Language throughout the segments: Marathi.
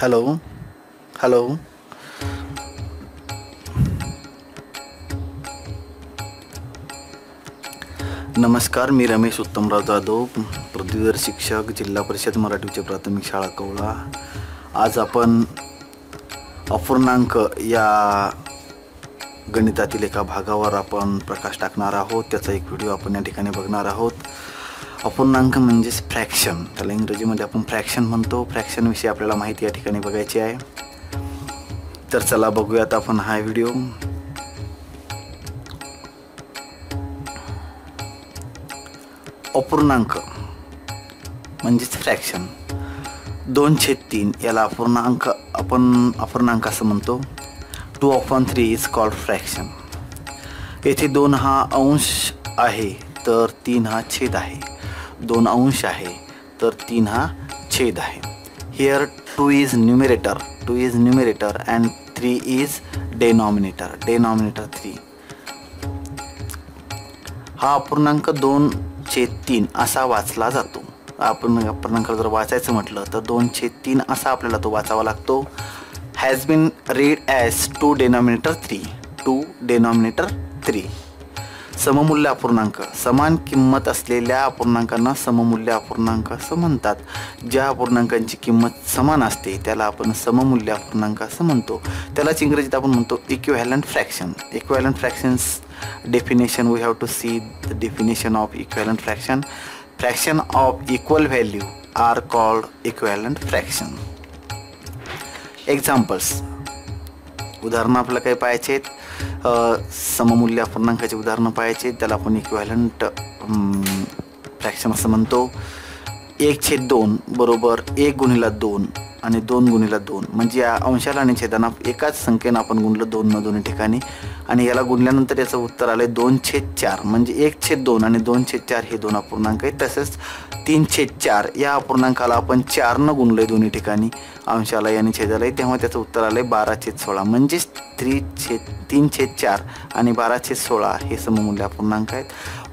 हॅलो हॅलो नमस्कार मी रमेश उत्तमराव जाधव पदवीधर शिक्षक जिल्हा परिषद मराठीचे प्राथमिक शाळा कवळा. आज आपण अपूर्णांक या गणितातील एका भागावर आपण प्रकाश टाकणार आहोत. त्याचा एक व्हिडिओ आपण या ठिकाणी बघणार आहोत. अपूर्णांक म्हणजेच फ्रॅक्शन त्याला इंग्रजीमध्ये आपण फ्रॅक्शन म्हणतो. फ्रॅक्शनविषयी आपल्याला माहिती या ठिकाणी बघायची आहे. तर चला बघूयात आपण हा व्हिडिओ अपूर्णांक म्हणजेच फ्रॅक्शन दोन छेद तीन याला अपूर्णांक आपण अपूर्णांक असं म्हणतो. Two upon three is called fraction येथे दोन हा अंश आहे तर तीन हा छेद आहे. दोन अंश आहे तर तीन हा छेद आहे. Here two is numerator two is numerator and three is denominator denominator three हा अपूर्णांक दोन छेद तीन असा वाचला जातो. आपण अपूर्णांक जर वाचायचं म्हटलं तर दोन छेद तीन असा आपल्याला तो वाचावा लागतो. Has been read as two denominator three two denominator three सममूल्य अपूर्णांक. समान किंमत असलेल्या अपूर्णांकांना सममूल्य अपूर्णांक असं म्हणतात. ज्या अपूर्णांकांची किंमत समान असते त्याला आपण सममूल्य अपूर्णांक असं म्हणतो. त्यालाच इंग्रजीत आपण म्हणतो equivalent fraction equivalent fractions definition we have to see the definition of equivalent fraction fraction of equal value are called equivalent fraction examples उदाहरणं आपल्याला काही पाहायचे आहेत. सममूल्य अपूर्णांकाचे उदाहरणं पाहायचे. त्याला आपण इक्वॅलंट फ्रॅक्शन असं म्हणतो. एक छेद दोन बरोबर एक गुणिला दोन आणि दोन गुणिला दोन. म्हणजे या अंशाला आणि छेदांना एकाच संख्येनं आपण गुणलं दोन न दोन्ही ठिकाणी. आणि याला गुणल्यानंतर याचं उत्तर आलं आहे दोन छेद चार. म्हणजे एक छेद दोन आणि दोन छेद चार हे दोन अपूर्णांक आहेत. तसेच तीनशे चार. या अपूर्णांकाला आपण चारनं गुणलं आहे दोन्ही ठिकाणी. अंशाला आणि छेदाला तेव्हा त्याचं उत्तर आलं आहे बारा छेद सोळा. म्हणजेच थ्री छेद तीन छेद चार आणि बारा छेद सोळा हे सममूल्य अपूर्णांक आहेत.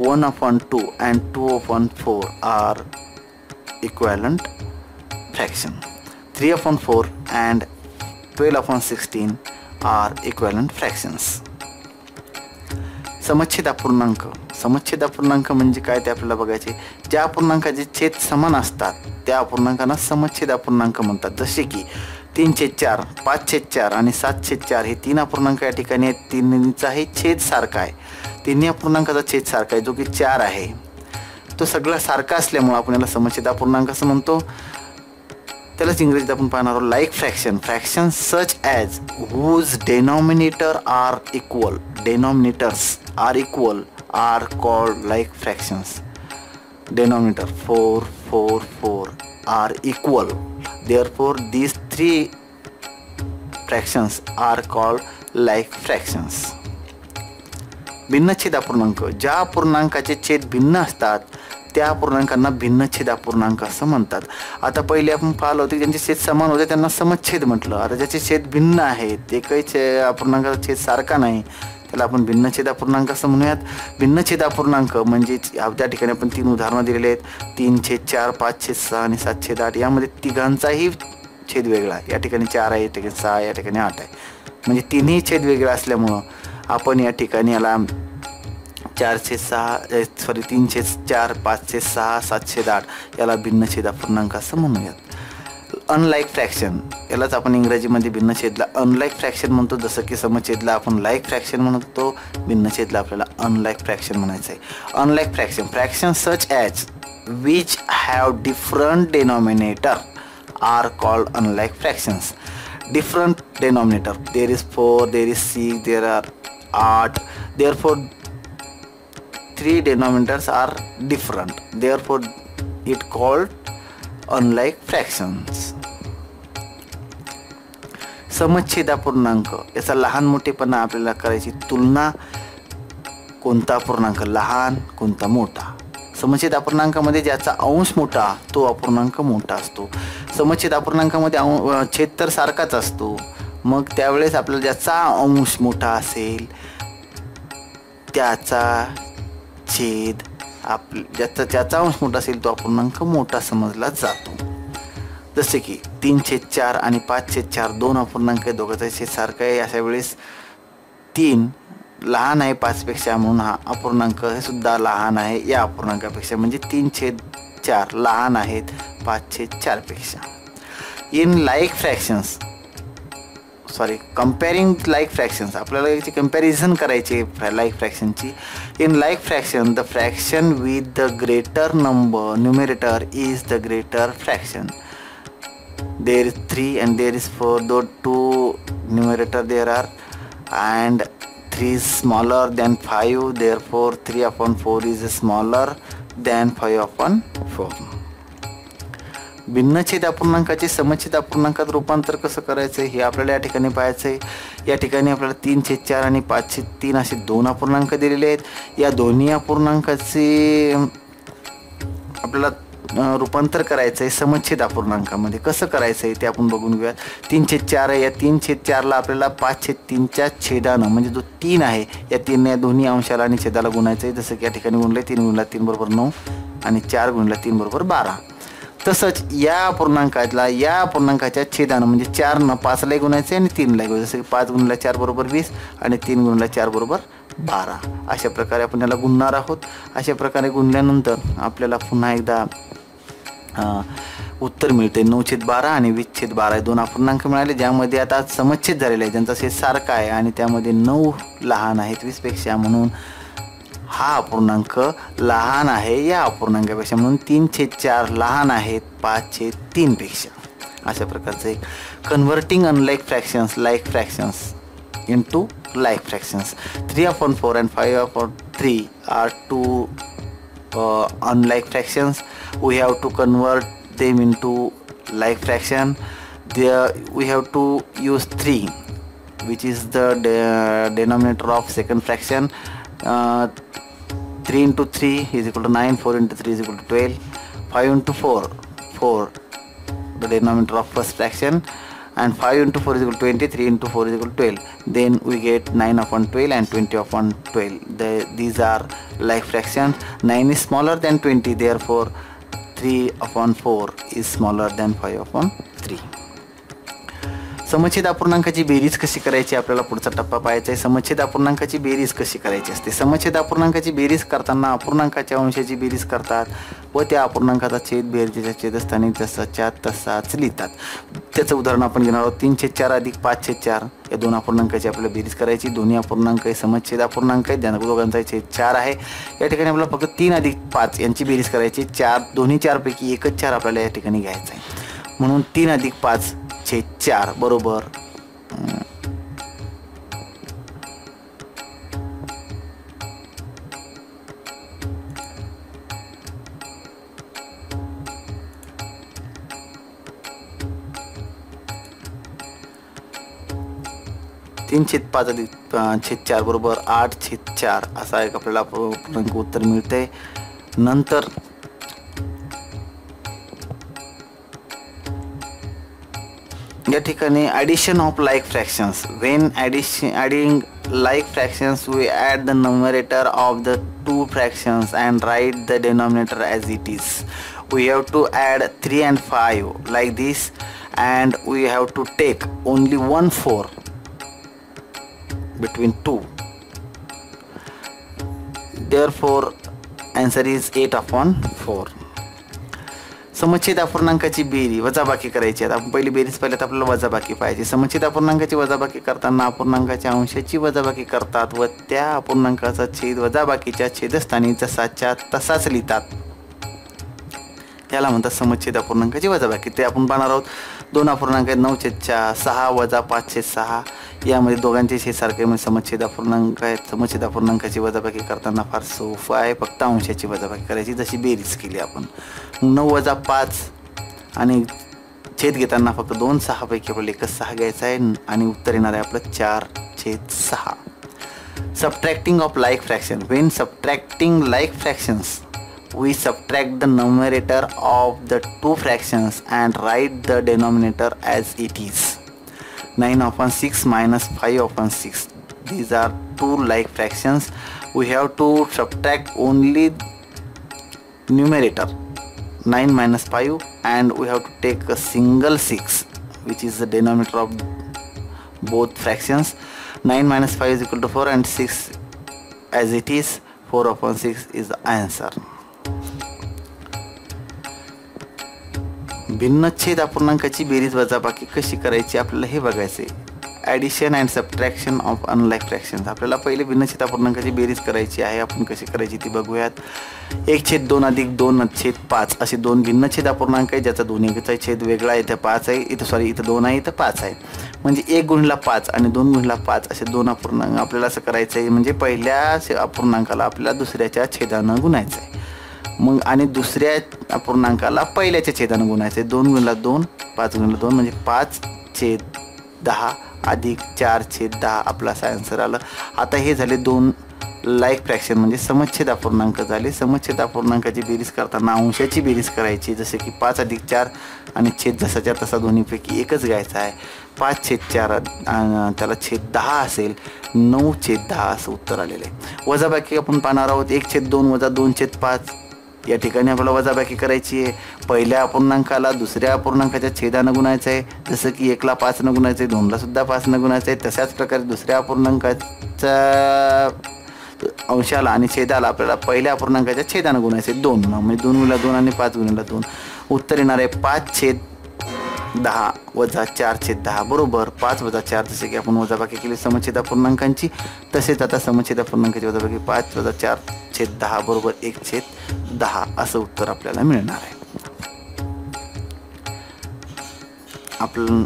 One upon two and two upon four are equivalent fraction. Three upon four and twelve upon sixteen are equivalent fractions. समच्छेद अपूर्णांक समच्छेद अपूर्णांक म्हणजे काय ते आपल्याला बघायचे. ज्या अपूर्णांकाचे छेद समान असतात त्या अपूर्णांकांना समच्छेद अपूर्णांक म्हणतात. जसे की तीन छेद चार पाच छेद चार आणि सात छेद चार हे तीन अपूर्णांक या ठिकाणी आहेत. तिन्हीचाही छेद सारखा आहे. तिन्ही अपूर्णांकाचा छेद सारखा आहे. जो की चार आहे. तो सगळा सारखा असल्यामुळं आपण याला समच्छेद अपूर्णांक असं म्हणतो. त्यालाच इंग्रजीत आपण पाहणार आहोत. Like fraction fraction such as whose denominator are equal denominators are equal are called like fractions denominator four four four are equal there four these three fractions are called like fractions भिन्न छेद अपूर्णांक. ज्या अपूर्णांकाचे छेद भिन्न असतात त्या अपूर्णांकांना भिन्न छेद अपूर्णांक असं म्हणतात. आता पहिले आपण पाहिलं होतं ज्यांचे छेद समान होते त्यांना समच्छेद म्हटलं. आता ज्याचे छेद भिन्न आहेत एकही छे अपूर्णांकाचा छेद सारखा नाही त्याला आपण भिन्न छेद अपूर्णांक असं म्हणूयात. भिन्न छेद अपूर्णांक म्हणजे त्या ठिकाणी आपण तीन उदाहरणं दिलेली आहेत. तीन छेद चार पाच छेद सहा आणि सात छेद आठ. यामध्ये तिघांचाही छेद वेगळा आहे. या ठिकाणी चार आहे या ठिकाणी सहा या ठिकाणी आठ आहे. म्हणजे तिन्ही छेद वेगळा असल्यामुळं आपण या ठिकाणी याला चारशे सहा सॉरी तीनशे चार पाचशे सहा सातशे आठ याला भिन्न छेद अपूर्णांक असं म्हणूयात. अनलाईक फ्रॅक्शन यालाच आपण इंग्रजीमध्ये भिन्न छेदला अनलाईक फ्रॅक्शन म्हणतो. जसं की समछेदला आपण लाईक फ्रॅक्शन म्हणतो भिन्न छेदला आपल्याला अनलाईक फ्रॅक्शन म्हणायचं आहे unlike fraction fraction such as which have different denominator are called unlike fractions different denominator there is four there is six there are आठ there four three denominators are different. Therefore it called unlike fractions. समच्छेद पूर्णांक. याचा लहान मोठेपणा आपल्याला करायची तुलना कोणता अपूर्णांक लहान कोणता मोठा? समच्छेद अपूर्णांकामध्ये ज्याचा अंश मोठा तो अपूर्णांक मोठा असतो. समच्छेद अपूर्णांकामध्ये छेद तर सारखाच असतो. मग त्यावेळेस आपल्याला ज्याचा अंश मोठा असेल त्याचा छेद आप ज्याचा ज्याचा अंश मोठा असेल तो अपूर्णांक मोठा समजला जातो. जसे की तीनशे चार आणि पाचशे चार दोन अपूर्णांक आहे दोघांचा छेद सारखं आहे. अशा वेळेस तीन लहान आहे पाचपेक्षा म्हणून हा अपूर्णांक हे सुद्धा लहान आहे. या अपूर्णांकापेक्षा म्हणजे तीन छेद चार लहान आहेत पाच छेद चारपेक्षा. In like fractions sorry comparing like fractions आपल्याला याची कंपॅरिझन करायची like फ्रॅक्शनची in like fraction the fraction with the greater number numerator is the greater fraction there is 3 and there is 4 though two numerator there are and 3 is smaller than 5 therefore 3 upon 4 is smaller than 5 upon 4 भिन्नछेद अपूर्णांकाचे समछेद अपूर्णांकात रूपांतर कसं करायचं हे आपल्याला या ठिकाणी पाहायचं आहे या ठिकाणी आपल्याला तीन छेद चार आणि पाच छेद तीन असे दोन अपूर्णांक दिलेले आहेत. या दोन्ही अपूर्णांकाचे आपल्याला रूपांतर करायचं आहे समच्छेद अपूर्णांकामध्ये. कसं करायचं आहे ते आपण बघून घेऊया तीन छेद चार आहे. या तीन छेद चारला आपल्याला पाच छेद तीनच्या छेदानं म्हणजे जो तीन आहे या तीन या दोन्ही अंशाला आणि छेदाला गुणायचं आहे जसं की या ठिकाणी गुणलं तीन गुणला तीन बरोबर नऊ आणि चार गुणला तीन बरोबर बारा. तसंच या पूर्णांकातला या पूर्णांकाच्या छेदानं म्हणजे चारनं पाचलाही गुणायचं आणि तीनलाही गुण जसं की पाच गुणला चार बरोबर वीस आणि तीन गुणला चार बरोबर बारा. अशा प्रकारे आपण याला गुणणार आहोत. अशा प्रकारे गुणल्यानंतर आपल्याला पुन्हा एकदा उत्तर मिळते. नऊ छेद बारा आणि वीस छेद बारा हे दोन अपूर्णांक मिळाले ज्यामध्ये आता समच्छेद झालेले आहे ज्यांचा शेत सारखा आहे आणि त्यामध्ये नऊ लहान आहेत वीसपेक्षा म्हणून हा अपूर्णांक लहान आहे या अपूर्णांकापेक्षा. म्हणून तीन छेद चार लहान आहेत पाच छेद तीनपेक्षा. अशा प्रकारचं एक converting unlike fractions like fractions into like fractions three upon four and five upon three are two unlike fractions we have to convert them into like fraction we have to use 3 which is the de denominator of second fraction. Uh, 3 into 3 is equal to 9 4 into 3 is equal to 12 5 into 4 4 the denominator of first fraction and 5 into 4 is equal to 20 3 into 4 is equal to 12 then we get 9 upon 12 and 20 upon 12 the, these are like fractions. 9 is smaller than 20 therefore 3 upon 4 is smaller than 5 upon 3 समच्छेद अपूर्णांकाची बेरीज कशी करायची? आपल्याला पुढचा टप्पा पाहायचा आहे समच्छेद अपूर्णांकाची बेरीज कशी करायची असते? समच्छेद अपूर्णांकाची बेरीज करताना अपूर्णांकाच्या अंशाची बेरीज करतात व त्या अपूर्णांकाचा छेद बेरजेच्या छेदस्थानी जसाच्या तसाच लिहितात. त्याचं उदाहरण आपण घेणार आहोत. तीनशे चार अधिक पाचशे चार. या दोन अपूर्णांकाची आपल्याला बेरीज करायची. दोन्ही अपूर्णांक आहे समच्छेद अपूर्णांक आहे. ज्यांना दोघांचा छेद चार आहे. या ठिकाणी आपल्याला फक्त तीन अधिक पाच यांची बेरीज करायची. चार दोन्ही चारपैकी एकच चार आपल्याला या ठिकाणी घ्यायचं आहे म्हणून तीन अधिक पाच छेद चार बरोबर? तीन छेद पाच अधिक छेद चार बरोबर आठ छेद चार. असा एक आपल्याला पूर्णांक उत्तर मिळते नंतर या ठिकाणी addition of like fractions when addition adding like fractions we add the numerator of the two fractions and write the denominator as it is we have to add 3 and 5 like this and we have to take only one 4 between 2 therefore answer is 8 upon 4 समच्छेद अपूर्णांकाची बेरी वजाबाकी करायची आहे आपण पहिली बेरीज पहिल्यात आपल्याला वजाबाकी पाहिजे. समच्छेदा अपूर्णांकाची वजाबाकी करताना अपूर्णांकाच्या अंशाची वजाबाकी करतात व त्या अपूर्णांकाचा छेद वजाबाकीच्या छेदस्थानी जसाच्या तसाच लिहितात. त्याला म्हणतात समच्छेद अपूर्णांकाची वजाबाकी. ते आपण पाहणार आहोत. दोन अपूर्णांक आहेत नऊ चार सहा वजा पाचशे सहा. यामध्ये दोघांचे शेसारखे सारखे म्हणजे समच्छेदा पूर्णांक आहेत. समच्छेदा पूर्णांकाची वजाबाकी करताना फार सोपं आहे. फक्त अंशाची वजाबाकी करायची. जशी बेरीज केली आपण. नऊ वजा पाच आणि छेद घेताना फक्त दोन सहापैकी आपल्याला एकच सहा घ्यायचा आहे. आणि उत्तर येणार आहे आपलं चार छेद सहा. Subtracting of like fraction when subtracting like fractions we subtract the numerator of the two fractions and write the denominator as it is 9 upon 6 minus 5 upon 6 these are two like fractions. We have to subtract only numerator 9 minus 5 and we have to take a single 6 which is the denominator of both fractions. 9 minus 5 is equal to 4 and 6 as it is. 4 upon 6 is the answer भिन्नच्छेद अपूर्णांकाची बेरीज वजाबाकी कशी करायची आपल्याला हे बघायचे addition and subtraction of unlike fractions आपल्याला पहिले भिन्नच्छेद अपूर्णांकाची बेरीज करायची आहे. आपण कशी करायची ती बघूयात. एक छेद दोन अधिक दोन छेद पाच. असे दोन भिन्नच्छेद अपूर्णांक आहे ज्याचा दोन्हीचा छेद वेगळा आहे इथं पाच आहे इथं सॉरी इथं दोन आहे इथं पाच आहे. म्हणजे एक गुणला पाच आणि दोन गुणला पाच असे दोन अपूर्णांक आपल्याला असं करायचं आहे म्हणजे पहिल्या अपूर्णांकाला आपल्याला दुसऱ्याच्या छेदानं गुणायचं आहे मग आणि दुसऱ्या अपूर्णांकाला पहिल्याच्या छेदानं गुणायचं आहे दोन गुणला दोन पाच गुणला दोन म्हणजे पाच छेद दहा अधिक चार छेद दहा आपला असा आन्सर आलं. आता हे झाले दोन लाईक फ्रॅक्शन म्हणजे समच्छेद अपूर्णांक झाले. समच्छेद अपूर्णांकाची बेरीज करताना अंशाची बेरीज करायची. जसे की पाच अधिक चार आणि छेद जसाच्या तसा दोन्हीपैकी एकच घ्यायचा आहे. पाच छेद चार त्याला छेद दहा असेल. नऊ छेद दहा असं उत्तर आलेलं आहे. वजाबाकी आपण पाहणार आहोत. एक छेद दोन वजा दोन छेद पाच. या ठिकाणी आपल्याला वजाबाकी करायची आहे. पहिल्या अपूर्णांकाला दुसऱ्या अपूर्णांकाच्या छेदानं गुणायचं आहे. जसं की एकला पाचनं गुणायचं आहे दोनला सुद्धा पाचनं गुणायचं आहे. तशाच प्रकारे दुसऱ्या अपूर्णांकाच्या अंशाला आणि छेदाला आपल्याला पहिल्या अपूर्णांकाच्या छेदानं गुणायचं आहे. दोन. म्हणजे दोन गुणला दोन आणि पाच गुणला दोन. उत्तर येणार आहे पाच छेद दहा वजा चार छेद दहा बरोबर पाच वजा चार जसे की आपण वजाबाकी केली समच्छेदा पूर्णांकांची. तसेच आता समच्छेदा पूर्णांकाची वजाबाकी पाच वजा चार छेद दहा बरोबर एक छेद दहा असं उत्तर आपल्याला मिळणार आहे. आपण